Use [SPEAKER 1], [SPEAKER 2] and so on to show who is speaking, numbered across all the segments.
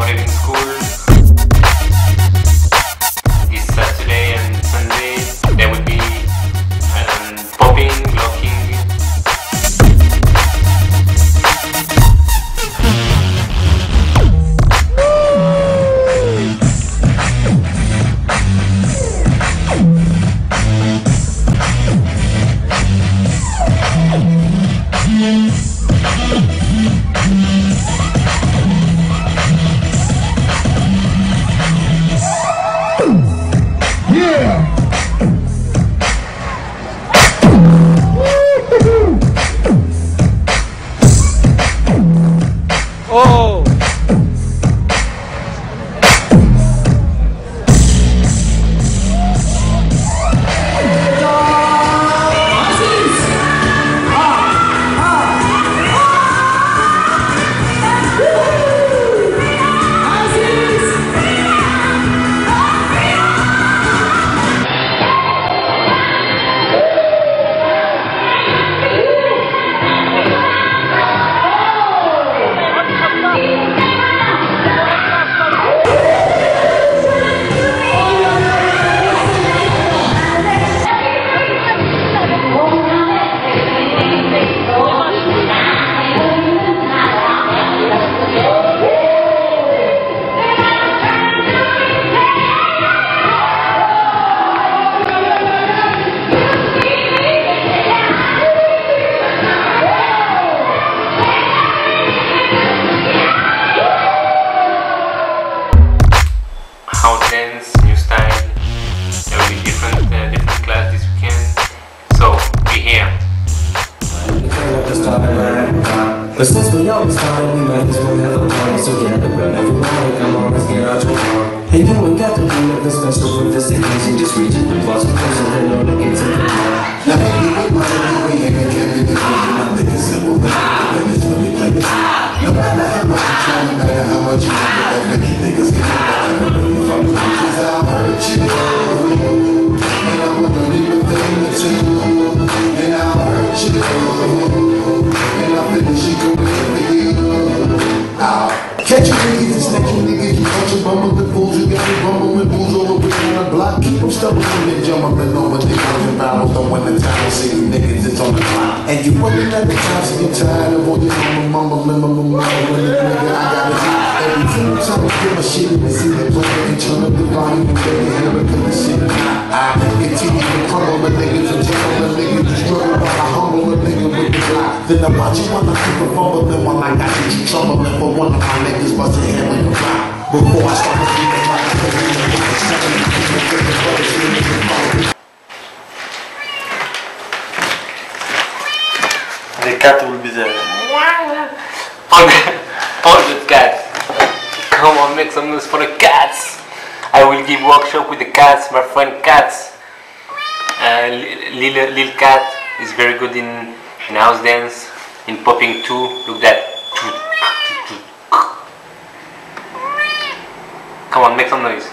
[SPEAKER 1] Horevin School different uh, different class this weekend. So be here.
[SPEAKER 2] But since we always started, we might as well have a party together. Whenever you wanna come on, let's get out your car. Hey, you ain't got to nothing special for this occasion. Just reach a person and
[SPEAKER 3] Catch you niggas and snatch you niggas, you your bumble the fools, you got me bumbling fools over down the block. Keep them stubborn and jumping over the thousand barrels. Don't win the time, see you niggas, it's on the clock. And you working at the time, so you're tired of all your mumble, mumble, mumble, mumble, nigga, I got it. Time I give a shit, and see the play, and turn up the volume, and get the hammer, cause the shit. I continue to crumble the niggas and trouble the niggas to struggle while I humble the nigga with the block. Then I watch you while I keep a fumble, then while I got you, you troubling for one of my niggas busting him in the block. Before I start to think about the
[SPEAKER 4] The cat will be there.
[SPEAKER 1] The, for the cats. Come on, make some noise for the cats. I will give workshop with the cats, my friend cats. Uh, Li- Lil, Lil Cat is very good in, in house dance, in popping too. Look that. Come on, make some noise.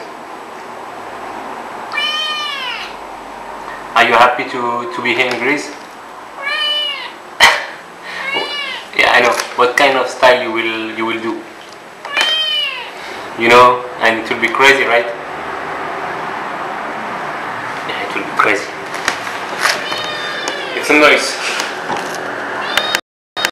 [SPEAKER 1] Are you happy to, to be here in Greece? yeah, I know. What kind of style you will you will do? You know, and it will be crazy, right? Yeah, it will be crazy. It's a noise.